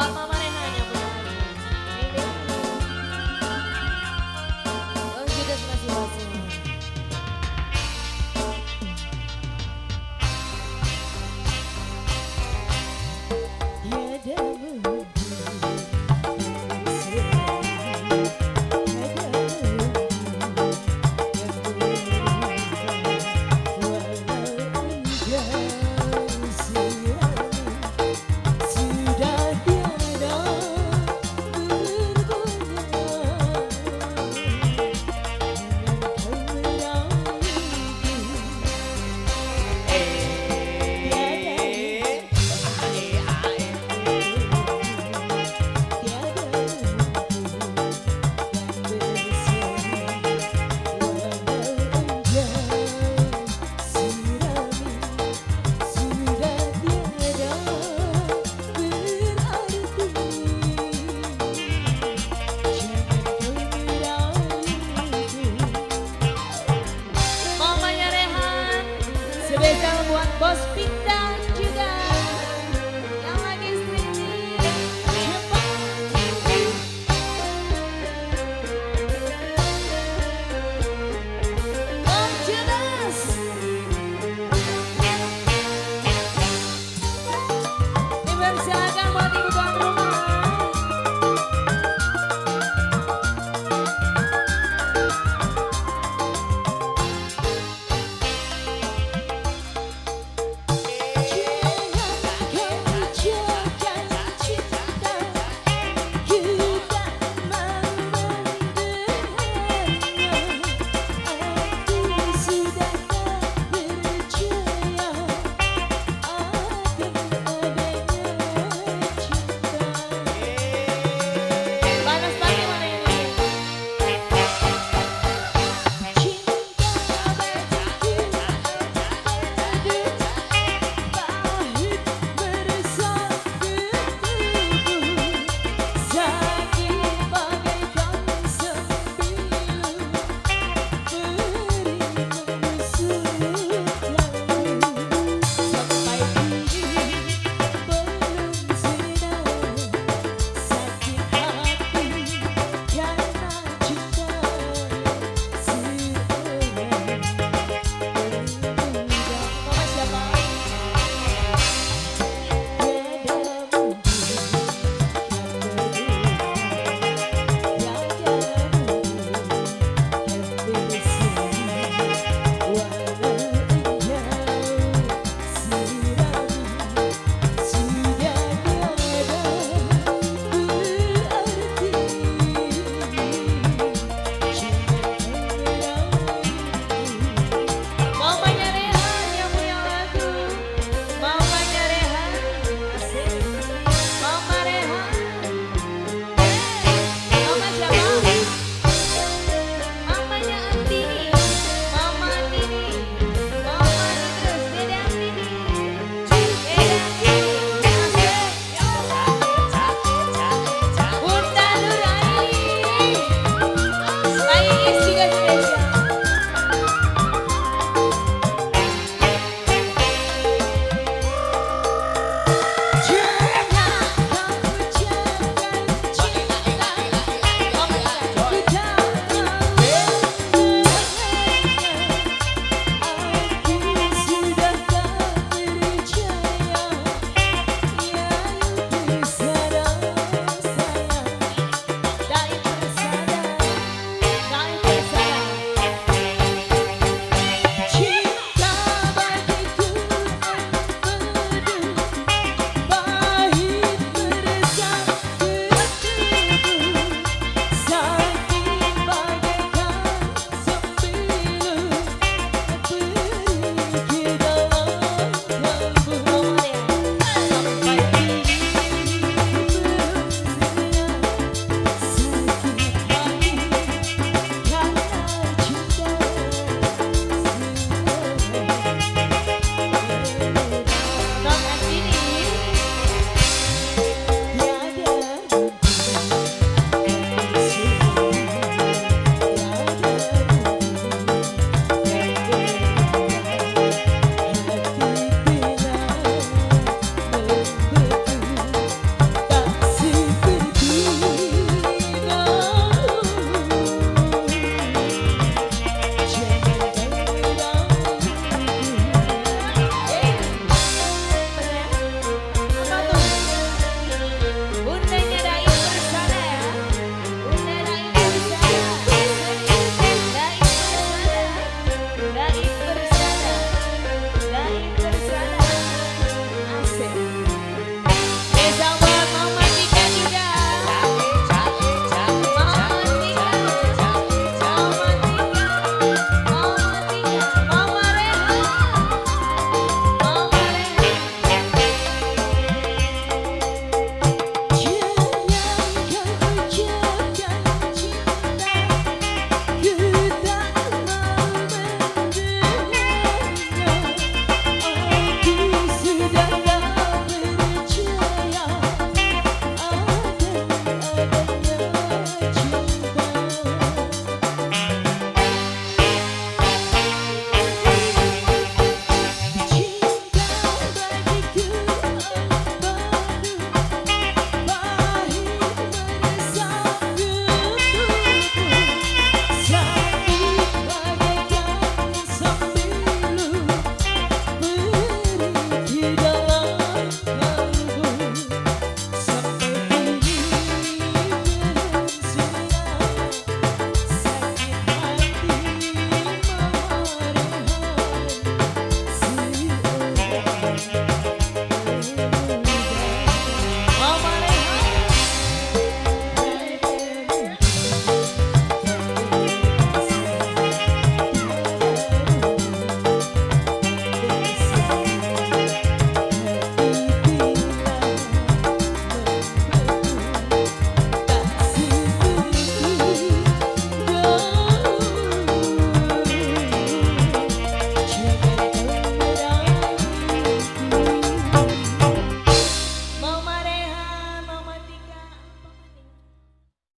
Buat Mama